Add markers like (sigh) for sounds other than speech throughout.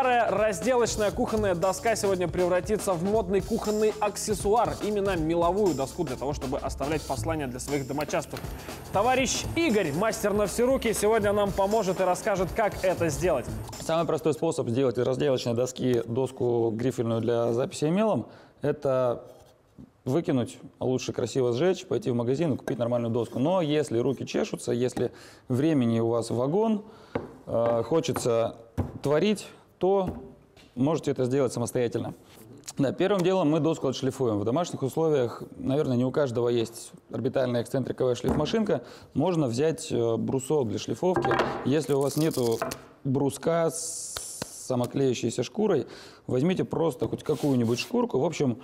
Разделочная кухонная доска сегодня превратится в модный кухонный аксессуар, именно меловую доску для того, чтобы оставлять послания для своих домочадцев. Товарищ Игорь, мастер на все руки, сегодня нам поможет и расскажет, как это сделать. Самый простой способ сделать из разделочной доски доску грифельную для записи мелом – это выкинуть, а лучше красиво сжечь, пойти в магазин и купить нормальную доску. Но если руки чешутся, если времени у вас вагон, э, хочется творить, то можете это сделать самостоятельно. Да, первым делом мы доску отшлифуем. В домашних условиях, наверное, не у каждого есть орбитальная эксцентриковая шлифмашинка. Можно взять э, брусок для шлифовки. Если у вас нету бруска с самоклеющейся шкурой, возьмите просто хоть какую-нибудь шкурку. В общем,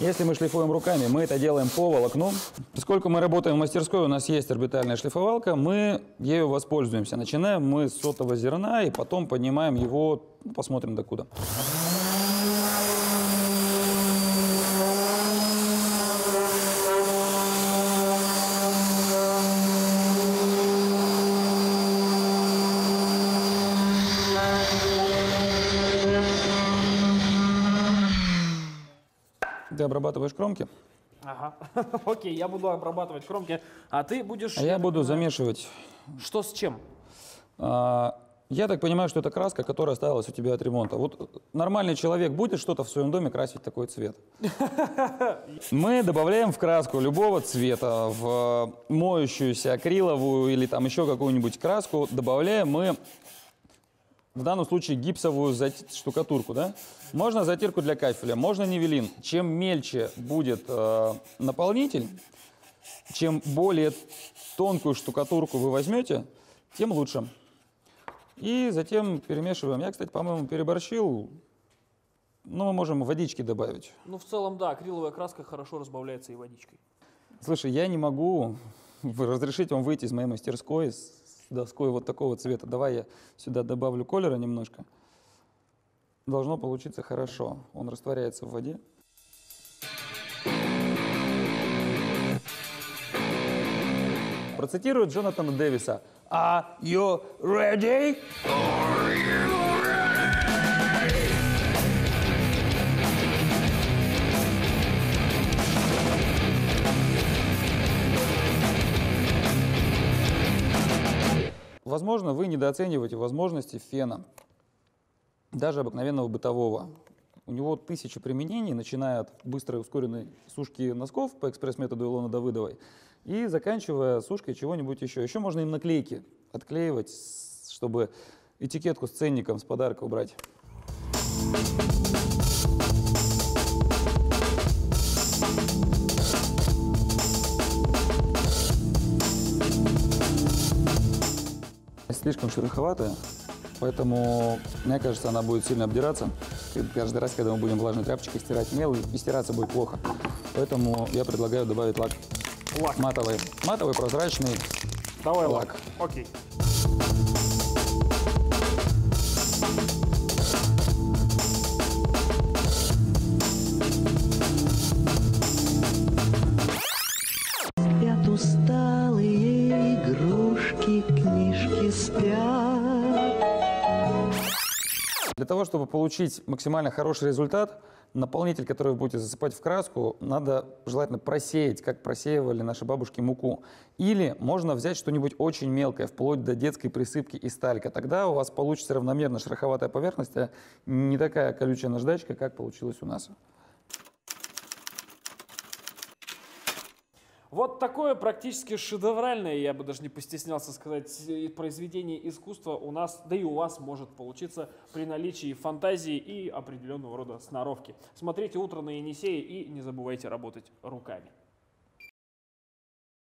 если мы шлифуем руками, мы это делаем по волокну. Поскольку мы работаем в мастерской, у нас есть орбитальная шлифовалка, мы ею воспользуемся. Начинаем мы с сотого зерна и потом поднимаем его, ну, посмотрим докуда. Ты обрабатываешь кромки, Ага, (laughs) окей, я буду обрабатывать кромки, а ты будешь... а я буду замешивать. Что с чем? А, Я так понимаю, что это краска, которая осталась у тебя от ремонта. Вот нормальный человек будет что-то в своем доме красить такой цвет? (laughs) Мы добавляем в краску любого цвета, в моющуюся акриловую или там еще какую-нибудь краску, добавляем мы в данном случае гипсовую штукатурку, да? Можно затирку для кафеля, можно нивелин. Чем мельче будет э, наполнитель, чем более тонкую штукатурку вы возьмете, тем лучше. И затем перемешиваем. Я, кстати, по-моему, переборщил. Но мы можем водички добавить. Ну, в целом, да, акриловая краска хорошо разбавляется и водичкой. Слушай, я не могу разрешить вам выйти из моей мастерской с доской вот такого цвета. Давай я сюда добавлю колера немножко. Должно получиться хорошо. Он растворяется в воде. Процитирую Джонатана Дэвиса. Are you ready? Возможно, вы недооцениваете возможности фена, даже обыкновенного бытового. У него тысячи применений, начиная от быстрой ускоренной сушки носков по экспресс-методу Илоны Давыдовой и заканчивая сушкой чего-нибудь еще. Еще можно им наклейки отклеивать, чтобы этикетку с ценником с подарка убрать. Слишком шероховатая, поэтому, мне кажется, она будет сильно обдираться. И Каждый раз, когда мы будем влажной тряпочкой стирать мел, и стираться будет плохо. Поэтому я предлагаю добавить лак Лак. матовый. Матовый, прозрачный. Давай Лак. лак. Окей. Спят усталые игрушки, книжки спят. Для того, чтобы получить максимально хороший результат, наполнитель, который вы будете засыпать в краску, надо желательно просеять, как просеивали наши бабушки муку. Или можно взять что-нибудь очень мелкое, вплоть до детской присыпки и сталька. Тогда у вас получится равномерно шероховатая поверхность, а не такая колючая наждачка, как получилось у нас. Вот такое практически шедевральное, я бы даже не постеснялся сказать, э, произведение искусства у нас, да и у вас может получиться при наличии фантазии и определенного рода сноровки. Смотрите «Утро на Енисее» и не забывайте работать руками.